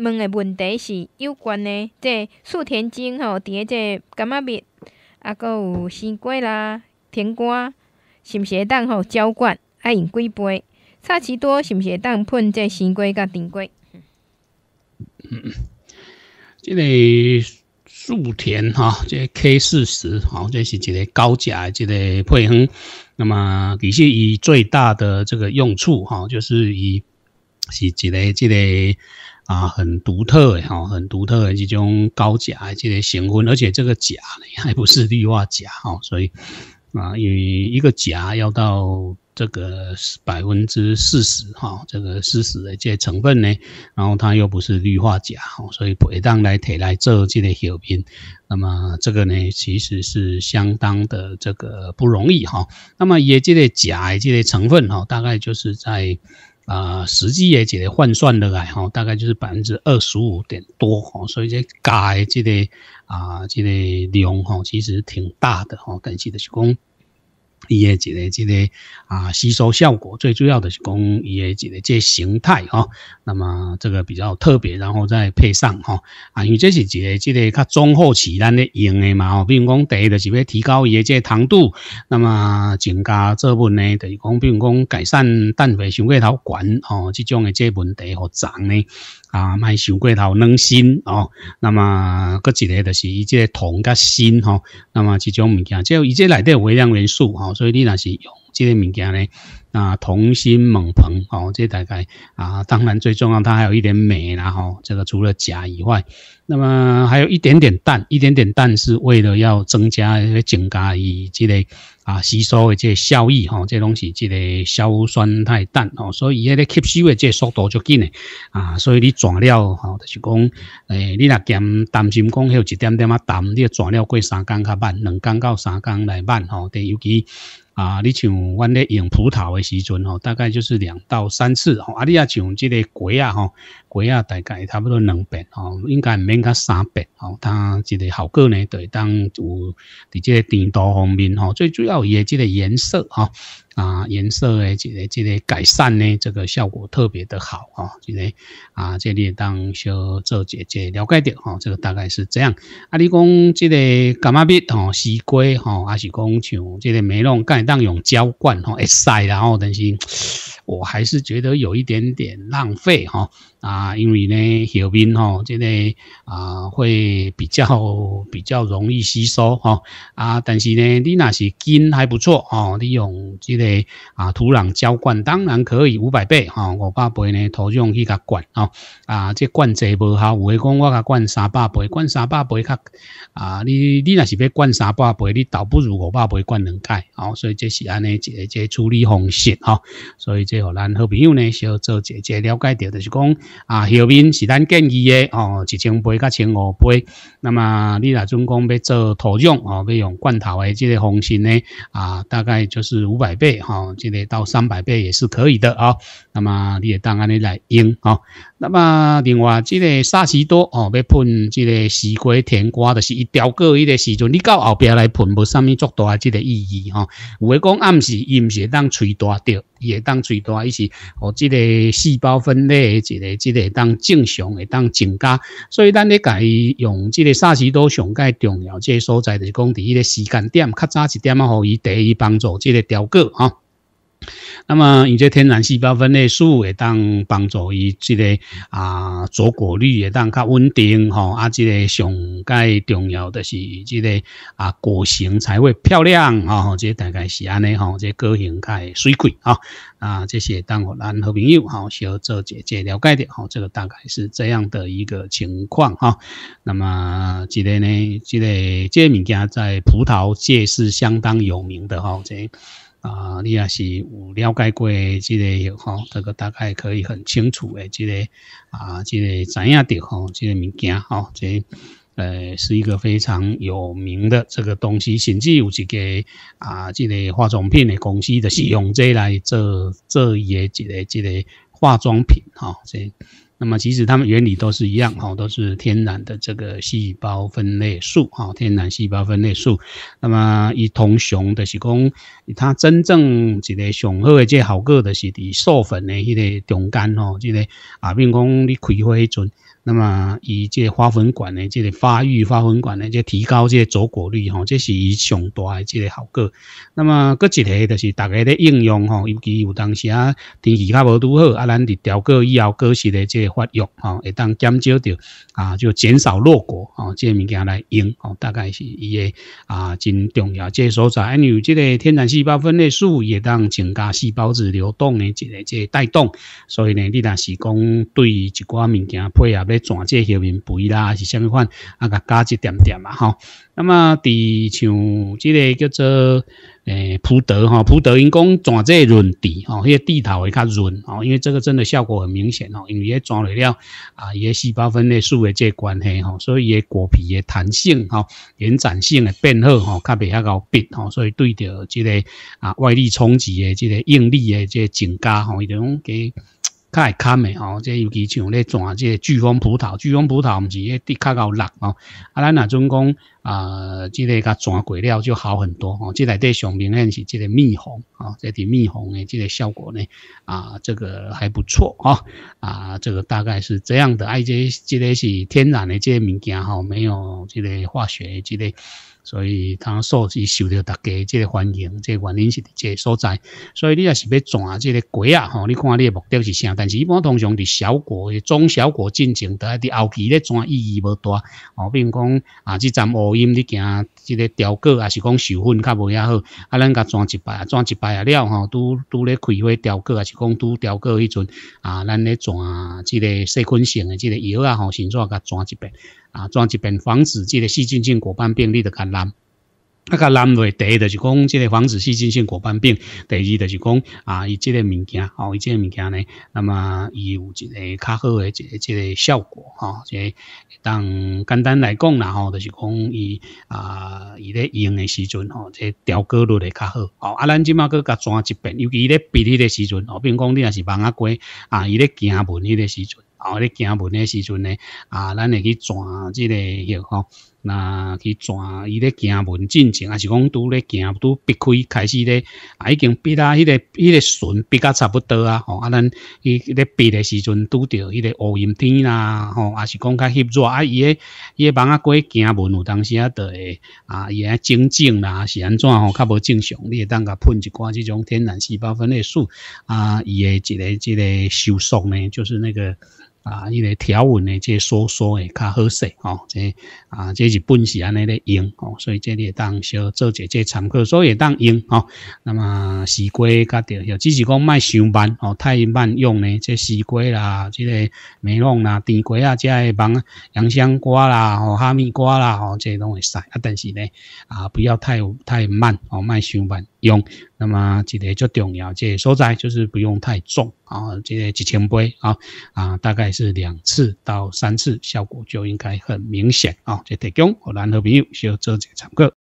问的问题是有关的，即素田精吼，伫即柑仔蜜，啊，搁有西瓜啦、甜瓜，是毋是会当吼浇灌？爱用几杯？差奇多是毋是会当喷即西瓜甲甜瓜？嗯，即个素田哈，即 K 四十哈，这是一个高价一个配方。那么，其实以最大的这个用处哈，就是以是一个这个啊很独特的哈，很独特的这种高钾这个成分，而且这个钾呢还不是氯化钾哈，所以啊，因为一个钾要到这个百分之四十哈，这个四十的这些成分呢，然后它又不是氯化钾哈，所以不当来提来做这个小品。那么这个呢，其实是相当的这个不容易哈。那么也这个钾这些成分哈，大概就是在啊实际也这个换算的来哈，大概就是百分之二十五点多哈。所以这钙这个啊这个量哈，其实挺大的哈。但是的是讲。伊诶一个即个啊吸收效果最主要的是讲伊诶一个这形态哈，那么这个比较特别，然后再配上哈啊，因为这是一个即个较中后期咱咧用诶嘛吼，比如讲第一就是要提高伊诶这糖度，那么增加这部分呢，就是讲比如讲改善蛋白上过头管吼，即种诶这问题和长呢。啊，卖上过头软心哦，那么搁一个就是伊这个铜甲锌吼，那么这种物件，即伊这内底有微量元素吼，所以你若是用即个物件呢，啊，铜锌锰硼哦，这大概啊，当然最重要，它还有一点镁啦吼，这个除了钾以外，那么还有一点点氮，一点点氮是为了要增加增加伊即个。啊，吸收的这效益吼，这东西这个硝酸态氮吼，所以伊个吸收的这速度就紧诶啊，所以你转了吼，就是讲诶，你若兼担心讲有一点点啊淡，你转了过三工较慢，两工到三工来慢吼，对，尤其。啊，你像阮咧用葡萄的时阵吼，大概就是两到三次吼。啊，你啊像即个果啊吼，果啊大概差不多两遍哦，应该毋免甲三遍哦。它即个效果呢，对当有伫即个甜度方面吼，最主要伊即个颜色吼。啊，颜色诶，这个这个改善呢，这个效果特别的好哦，这个啊，这里当小做姐姐了解点哈，这个大概是这样。啊，你讲这个柑仔蜜吼，西瓜吼，还是讲像这个梅龙，干当用浇灌吼，会晒然后但是。我还是觉得有一点点浪费哈啊，因为呢，小冰哈，这个啊会比较比较容易吸收吼啊，但是呢，你那是根还不错哦，你用这个啊土壤浇灌当然可以五百倍哈，五百倍呢土壤去甲灌哦啊，这灌济无效，有诶讲我甲灌三百倍，灌三百倍较啊，你你那是要灌三百倍，你倒不如五百倍灌两盖哦，所以这是安尼一个这处理方式哈，所以这。咱好朋友呢，小做一个了解到，就是讲啊，后面是咱建议的哦，一千杯甲千五杯。那么你若总共要做土壤哦，要用罐头的这个方式呢啊，大概就是五百倍哈，这个到三百倍也是可以的啊。那么你也当安尼来用哦。那么另外这个沙士多哦，要喷这个西瓜、甜瓜，就是一条个一个时阵，你到后边来喷，无啥物足大这个意义哈。有诶讲暗时伊毋是当吹大掉，伊会当吹大，伊是哦，这个细胞分裂这个这个当正常会当增加，所以咱咧改用这个沙士多上介重要，这个所在就是讲伫伊个时间点较早一点啊，互伊第一帮助这个调个哈。那么，以这天然细胞分裂素会当帮助伊这个啊，着果率也当较稳定吼，啊，这个上介重要的是这个啊，果形才会漂亮吼，这大概是安尼吼，这个形较水贵啊，啊，这些当我咱好朋友吼，小做姐姐了解的吼，这个大概是这样的一个情况哈。那么，这个呢，这个这物件在葡萄界是相当有名的哈，这。啊，你也是有了解过这个吼，这个大概可以很清楚诶，这个啊，这个知影的吼，这个物件吼，这呃是一个非常有名的这个东西，甚至有一个啊，这个化妆品的公司的是用这来做做伊诶一个这个化妆品哈，这。那么其实它们原理都是一样哈，都是天然的这个细胞分裂素哈，天然细胞分裂素。那么以同雄的是讲，它真正一个上好的这好个的是伫授粉的迄个中间吼，这个啊，比如讲你开花迄阵那么以这花粉管呢这个发育，花粉管呢，就提高这个着果率吼，这是以上大的这个效果。那么搁一个就是大家咧应用吼，尤其有当时啊天气较无拄好，啊咱伫调过以后果实的这个发育吼，会当减少掉啊，就减少落果啊，这物件来用哦，大概是伊个啊真重要。这所在，因为这个天然细胞分裂素也当增加细胞质流动的一个这带动，所以呢，你若是讲对一寡物件配合。咧转这后面肥啦，是虾米款啊？甲加一点点嘛，吼。那么，伫像即个叫做诶葡萄哈，葡萄因讲转这润地吼，迄个地头会较润吼，因为这个真的效果很明显吼，因为也转了了啊，伊个细胞分裂素的这关系哈，所以也果皮的弹性哈、延展性的变好吼，较袂遐高变哈，所以对着这个啊外力冲击的这个应力的这增加吼，一种给。较会堪的吼，即尤其像咧转即飓风葡萄，飓风葡萄毋是迄滴较够力吼，啊，咱若种讲啊，即个甲转过了就好很多吼，即内底上明显是即个蜜红啊，即滴蜜红的即个效果呢啊，这个还不错哈啊，这个大概是这样的，啊，即即个是天然的即个物件吼，没有即个化学即个。所以，它受是受到大家即个欢迎，即个原因是伫即个所在。所以，你若是要转即个果啊，吼，你看你的目的是啥？但是，一般通常伫小果、中小国进程，得伫后期咧转意义无大。哦，比如讲啊，即站乌阴你行即个调果，还是讲授粉较无遐好。啊，咱甲转一摆，转一摆啊了吼，拄拄咧开花调果，还是讲拄调果迄阵啊，咱咧转即个细菌性的即个药啊，吼，先做甲转一遍。啊，装一遍防止这个细菌性果斑病例的感染。啊，个蓝类第一就是讲，这个防止细菌性果斑病；第二就是讲啊，伊这个物件，哦，伊这个物件呢，那么伊有一个较好的这这个效果，哈。这当简单来讲啦，吼，就是讲伊啊，伊咧用的时阵，吼，这调果率会较好。哦，啊，咱即马搁甲装一遍，尤其伊咧闭迄个时阵，哦，比如讲你若是望啊过啊，伊咧行门迄个时阵。哦，咧行门诶时阵呢，啊，咱会去转即个药吼，那去转伊咧行门进程，还是讲拄咧行拄避开开始咧，啊，已经闭啊，迄个迄个顺闭甲差不多啊，吼，啊，咱伊咧闭诶时阵拄着迄个乌阴天啦，吼，啊是讲较翕热啊，伊诶伊诶网啊过行门有当时啊，着会啊，伊啊整整啦，是安怎吼，较无正常，你会当甲喷一寡即种天然细胞分裂素啊，伊诶一个即个收缩呢，就是那个。啊，伊个条纹的这收缩会较好势吼，这啊这是本是安尼咧用吼，所以这里当小做者这参考，所以当用吼。那么西瓜甲着有，只是讲卖伤慢吼，太慢用呢，这西瓜啦，这个梅龙啦，甜瓜啊，这个芒洋香瓜啦，吼哈密瓜啦，吼这拢会使啊，但是呢啊不要太太慢哦，卖伤慢用。那么这个最重要，这所在就是不用太重啊，这个几千杯啊啊，大概是两次到三次，效果就应该很明显啊。这提供我男和朋友需要做这个参考。